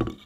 you